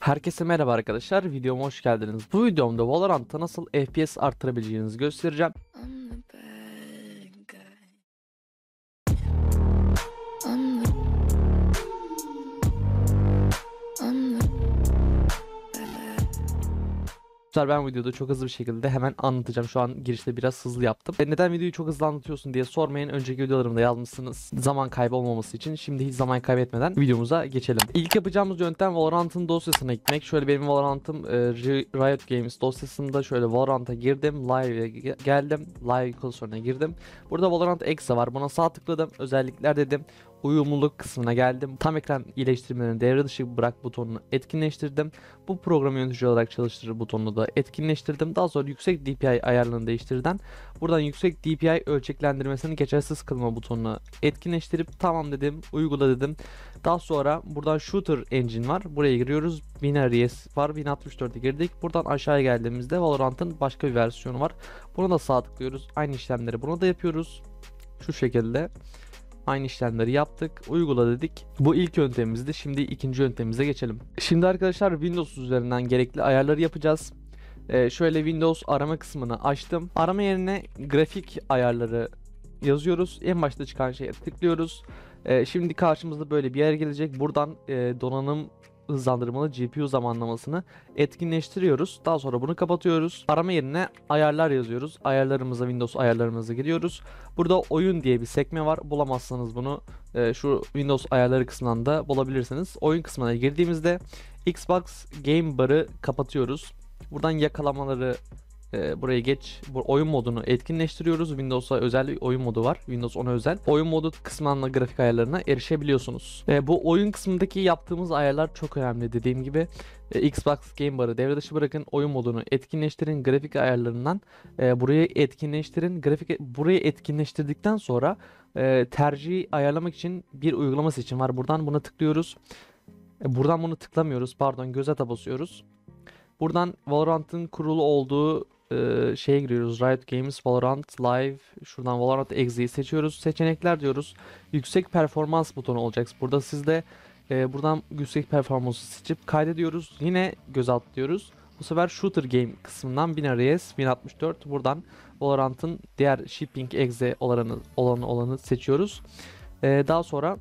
Herkese merhaba arkadaşlar. Videoma hoş geldiniz. Bu videomda Valorant'ta nasıl FPS arttırabileceğinizi göstereceğim. Arkadaşlar ben videoda çok hızlı bir şekilde hemen anlatacağım. Şu an girişte biraz hızlı yaptım. E, Neden videoyu çok hızlı anlatıyorsun diye sormayın. Önceki videolarımda yazmışsınız. Zaman kaybı olmaması için. Şimdi hiç zaman kaybetmeden videomuza geçelim. İlk yapacağımız yöntem Valorant'ın dosyasına gitmek. Şöyle benim Valorant'ım e, Ri- Riot Games dosyasında şöyle Valorant'a girdim. Live'e ge- geldim. Live klasörüne girdim. Burada Valorant Exe var. Buna sağ tıkladım. Özellikler dedim. Uyumluluk kısmına geldim. Tam ekran iyileştirmelerini devre dışı bırak butonunu etkinleştirdim. Bu programı yönetici olarak çalıştırır butonunu da etkinleştirdim. Daha sonra yüksek DPI ayarlarını değiştirden buradan yüksek DPI ölçeklendirmesini geçersiz kılma butonunu etkinleştirip tamam dedim, uygula dedim. Daha sonra buradan Shooter Engine var. Buraya giriyoruz. Binaries var. 1064'e girdik. Buradan aşağıya geldiğimizde Valorant'ın başka bir versiyonu var. Buna da sağ tıklıyoruz. Aynı işlemleri buna da yapıyoruz. Şu şekilde. Aynı işlemleri yaptık. Uygula dedik. Bu ilk yöntemimizdi. Şimdi ikinci yöntemimize geçelim. Şimdi arkadaşlar Windows üzerinden gerekli ayarları yapacağız. Ee, şöyle Windows arama kısmını açtım. Arama yerine grafik ayarları yazıyoruz. En başta çıkan şeye tıklıyoruz. Ee, şimdi karşımızda böyle bir yer gelecek. Buradan e, donanım hızlandırmalı GPU zamanlamasını etkinleştiriyoruz. Daha sonra bunu kapatıyoruz. Arama yerine ayarlar yazıyoruz. Ayarlarımıza Windows ayarlarımıza giriyoruz. Burada oyun diye bir sekme var. Bulamazsanız bunu e, şu Windows ayarları kısmından da bulabilirsiniz. Oyun kısmına girdiğimizde Xbox Game Bar'ı kapatıyoruz. Buradan yakalamaları e, buraya geç. Bu oyun modunu etkinleştiriyoruz. Windows'a özel bir oyun modu var. Windows ona özel. Oyun modu kısmından grafik ayarlarına erişebiliyorsunuz. E, bu oyun kısmındaki yaptığımız ayarlar çok önemli. Dediğim gibi e, Xbox Game Bar'ı devre dışı bırakın. Oyun modunu etkinleştirin. Grafik ayarlarından e, burayı etkinleştirin. Grafik burayı etkinleştirdikten sonra e, tercihi ayarlamak için bir uygulama seçim var. Buradan buna tıklıyoruz. E, buradan bunu tıklamıyoruz. Pardon göze basıyoruz. Buradan Valorant'ın kurulu olduğu e, şeye giriyoruz. Riot Games Valorant Live. Şuradan Valorant Exe'yi seçiyoruz. Seçenekler diyoruz. Yüksek performans butonu olacak. Burada sizde e, buradan yüksek performansı seçip kaydediyoruz. Yine göz alt diyoruz. Bu sefer Shooter Game kısmından Binaries 1064 buradan Valorant'ın diğer Shipping Exe olanı olanı olanı seçiyoruz. E, daha sonra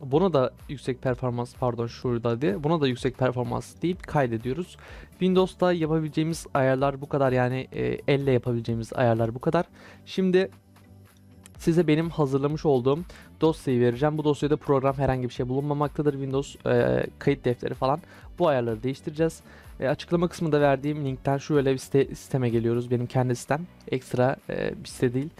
Buna da yüksek performans pardon şurada diye. Buna da yüksek performans deyip kaydediyoruz. Windows'ta yapabileceğimiz ayarlar bu kadar yani e, elle yapabileceğimiz ayarlar bu kadar. Şimdi size benim hazırlamış olduğum dosyayı vereceğim. Bu dosyada program herhangi bir şey bulunmamaktadır. Windows e, kayıt defteri falan. Bu ayarları değiştireceğiz. E, açıklama kısmında verdiğim linkten şöyle bir site, siteme geliyoruz. Benim kendi sitem. Ekstra e, bir site değil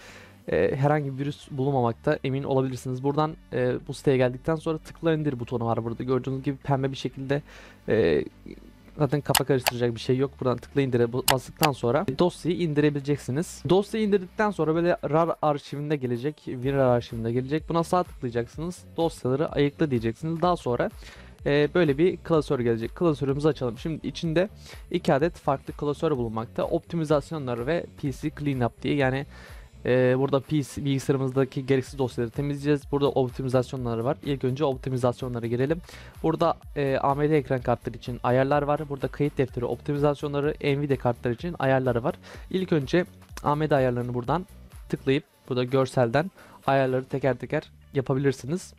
e, herhangi bir virüs bulunmamakta emin olabilirsiniz. Buradan e, bu siteye geldikten sonra tıkla indir butonu var burada. Gördüğünüz gibi pembe bir şekilde e, zaten kafa karıştıracak bir şey yok. Buradan tıkla indire bastıktan sonra dosyayı indirebileceksiniz. Dosyayı indirdikten sonra böyle RAR arşivinde gelecek, WinRAR arşivinde gelecek. Buna sağ tıklayacaksınız. Dosyaları ayıkla diyeceksiniz. Daha sonra e, böyle bir klasör gelecek. Klasörümüzü açalım. Şimdi içinde iki adet farklı klasör bulunmakta. Optimizasyonlar ve PC Cleanup diye yani ee, burada PC bilgisayarımızdaki gereksiz dosyaları temizleyeceğiz. Burada optimizasyonları var. İlk önce optimizasyonlara girelim. Burada e, AMD ekran kartları için ayarlar var. Burada kayıt defteri optimizasyonları, Nvidia kartları için ayarları var. İlk önce AMD ayarlarını buradan tıklayıp burada görselden ayarları teker teker yapabilirsiniz.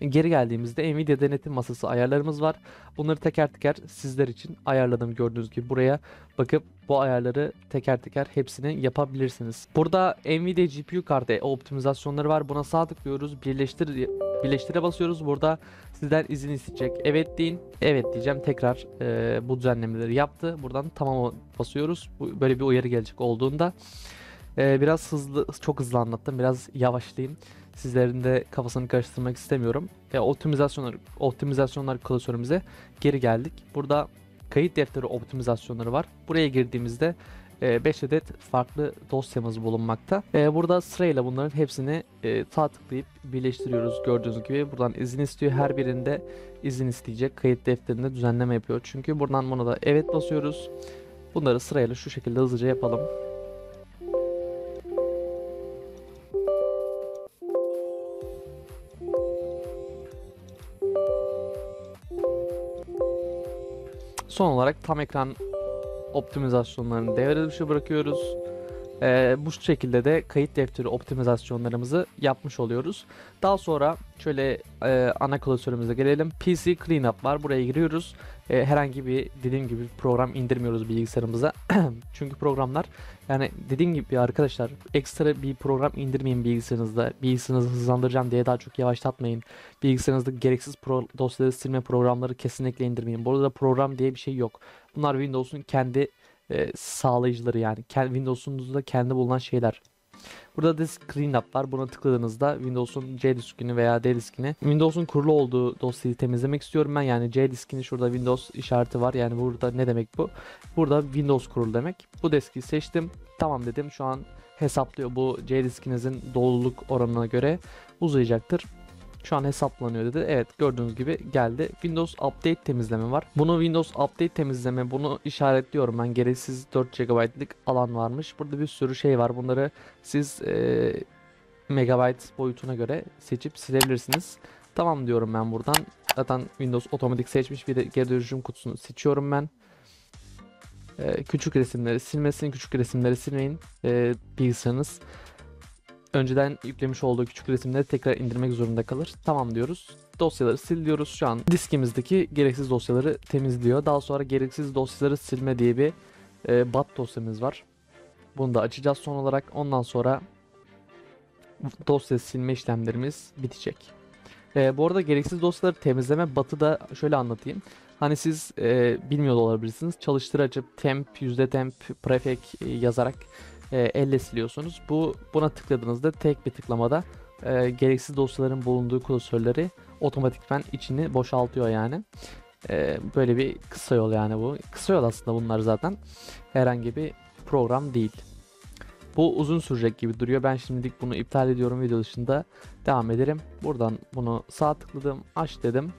Geri geldiğimizde Nvidia denetim masası ayarlarımız var. Bunları teker teker sizler için ayarladım gördüğünüz gibi buraya bakıp bu ayarları teker teker hepsini yapabilirsiniz. Burada Nvidia GPU kartı optimizasyonları var. Buna sağ tıklıyoruz. Birleştir birleştire basıyoruz. Burada sizden izin isteyecek. Evet deyin. Evet diyeceğim. Tekrar e, bu düzenlemeleri yaptı. Buradan tamam basıyoruz. Böyle bir uyarı gelecek olduğunda. E, biraz hızlı, çok hızlı anlattım. Biraz yavaşlayayım. Sizlerin de kafasını karıştırmak istemiyorum. E, optimizasyonlar, optimizasyonlar klasörümüze geri geldik. Burada kayıt defteri optimizasyonları var. Buraya girdiğimizde 5 adet farklı dosyamız bulunmakta. E, burada sırayla bunların hepsini e, sağ tıklayıp birleştiriyoruz gördüğünüz gibi. Buradan izin istiyor. Her birinde izin isteyecek. Kayıt defterinde düzenleme yapıyor. Çünkü buradan buna da evet basıyoruz. Bunları sırayla şu şekilde hızlıca yapalım. Son olarak tam ekran optimizasyonlarını devre dışı bırakıyoruz. Ee, bu şekilde de kayıt defteri optimizasyonlarımızı yapmış oluyoruz. Daha sonra şöyle e, ana klasörümüze gelelim. PC Cleanup var. Buraya giriyoruz. E, herhangi bir dediğim gibi program indirmiyoruz bilgisayarımıza. Çünkü programlar yani dediğim gibi arkadaşlar ekstra bir program indirmeyin bilgisayarınızda. Bilgisayarınızı hızlandıracağım diye daha çok yavaşlatmayın. Bilgisayarınızda gereksiz pro dosyaları silme programları kesinlikle indirmeyin. Burada program diye bir şey yok. Bunlar Windows'un kendi e, sağlayıcıları yani. Windows'unuzda kendi bulunan şeyler. Burada disk cleanup var. Buna tıkladığınızda Windows'un C diskini veya D diskini Windows'un kurulu olduğu dosyayı temizlemek istiyorum ben. Yani C diskini şurada Windows işareti var. Yani burada ne demek bu? Burada Windows kurulu demek. Bu diski seçtim. Tamam dedim. Şu an hesaplıyor. Bu C diskinizin doluluk oranına göre uzayacaktır. Şu an hesaplanıyor dedi. Evet gördüğünüz gibi geldi. Windows Update temizleme var. Bunu Windows Update temizleme bunu işaretliyorum ben. Gereksiz 4 GB'lık alan varmış. Burada bir sürü şey var. Bunları siz e, megabyte boyutuna göre seçip silebilirsiniz. Tamam diyorum ben buradan. Zaten Windows otomatik seçmiş bir de geri dönüşüm kutusunu seçiyorum ben. E, küçük resimleri silmesin, küçük resimleri silmeyin. E, bilgisayarınız önceden yüklemiş olduğu küçük resimleri tekrar indirmek zorunda kalır. Tamam diyoruz. Dosyaları sil diyoruz. Şu an diskimizdeki gereksiz dosyaları temizliyor. Daha sonra gereksiz dosyaları silme diye bir e, bat dosyamız var. Bunu da açacağız son olarak. Ondan sonra dosya silme işlemlerimiz bitecek. E, bu arada gereksiz dosyaları temizleme batı da şöyle anlatayım. Hani siz e, bilmiyor olabilirsiniz. Çalıştır açıp temp, yüzde temp, prefek e, yazarak e, elle siliyorsunuz. Bu buna tıkladığınızda tek bir tıklamada e, gereksiz dosyaların bulunduğu klasörleri otomatikman içini boşaltıyor yani. E, böyle bir kısa yol yani bu. Kısa yol aslında bunlar zaten. Herhangi bir program değil. Bu uzun sürecek gibi duruyor. Ben şimdilik bunu iptal ediyorum. Video dışında devam ederim. Buradan bunu sağ tıkladım. Aç dedim.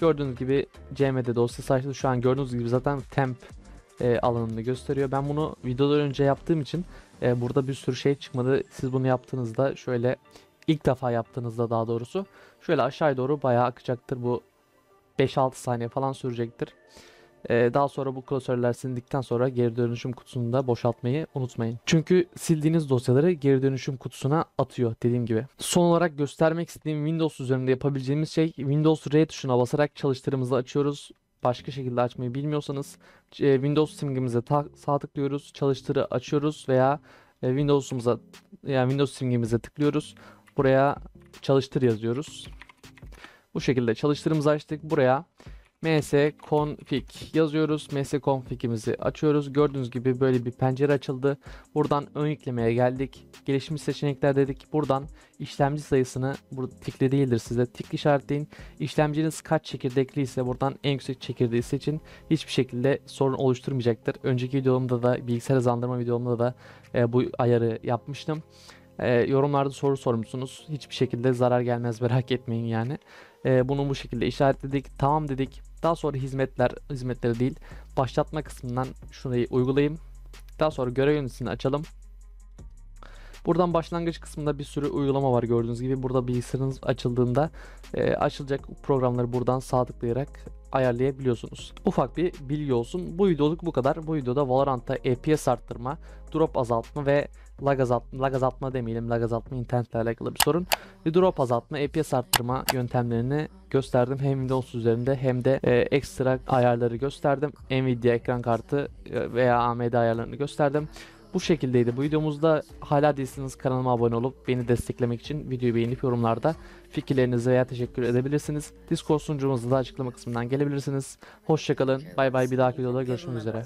Gördüğünüz gibi CMD dosyası açtı. Şu an gördüğünüz gibi zaten temp e, alanını gösteriyor. Ben bunu videodan önce yaptığım için e, burada bir sürü şey çıkmadı. Siz bunu yaptığınızda şöyle ilk defa yaptığınızda daha doğrusu şöyle aşağıya doğru bayağı akacaktır. Bu 5-6 saniye falan sürecektir. E, daha sonra bu klasörler silindikten sonra geri dönüşüm kutusunu da boşaltmayı unutmayın. Çünkü sildiğiniz dosyaları geri dönüşüm kutusuna atıyor dediğim gibi. Son olarak göstermek istediğim Windows üzerinde yapabileceğimiz şey Windows R tuşuna basarak çalıştırımızı açıyoruz başka şekilde açmayı bilmiyorsanız e, Windows simgemize sağ tıklıyoruz, çalıştırı açıyoruz veya e, Windows'umuza yani Windows simgemize tıklıyoruz. Buraya çalıştır yazıyoruz. Bu şekilde çalıştırımızı açtık. Buraya msconfig yazıyoruz. msconfig'imizi açıyoruz. Gördüğünüz gibi böyle bir pencere açıldı. Buradan ön yüklemeye geldik. Gelişmiş seçenekler dedik. Buradan işlemci sayısını burada tikli değildir size. Tik işaretleyin. İşlemciniz kaç çekirdekli ise buradan en yüksek çekirdeği seçin. Hiçbir şekilde sorun oluşturmayacaktır. Önceki videomda da bilgisayar hızlandırma videomda da e, bu ayarı yapmıştım. E, yorumlarda soru sormuşsunuz. Hiçbir şekilde zarar gelmez merak etmeyin yani. E, bunu bu şekilde işaretledik. Tamam dedik. Daha sonra hizmetler, hizmetleri değil. Başlatma kısmından şurayı uygulayayım. Daha sonra görev yöneticisini açalım. Buradan başlangıç kısmında bir sürü uygulama var gördüğünüz gibi. Burada bilgisayarınız açıldığında e, açılacak programları buradan sağ tıklayarak ayarlayabiliyorsunuz. Ufak bir bilgi olsun. Bu videoluk bu kadar. Bu videoda Valorant'ta FPS arttırma, drop azaltma ve lag azaltma, lag azaltma demeyelim. Lag azaltma internetle alakalı bir sorun. Ve drop azaltma, FPS arttırma yöntemlerini gösterdim. Hem Windows üzerinde hem de e, ekstra ayarları gösterdim. Nvidia ekran kartı e, veya AMD ayarlarını gösterdim. Bu şekildeydi. Bu videomuzda hala değilseniz kanalıma abone olup beni desteklemek için videoyu beğenip yorumlarda fikirlerinizi veya teşekkür edebilirsiniz. Discord sunucumuzda da açıklama kısmından gelebilirsiniz. Hoşçakalın. Bay bay. Bir dahaki videoda görüşmek üzere.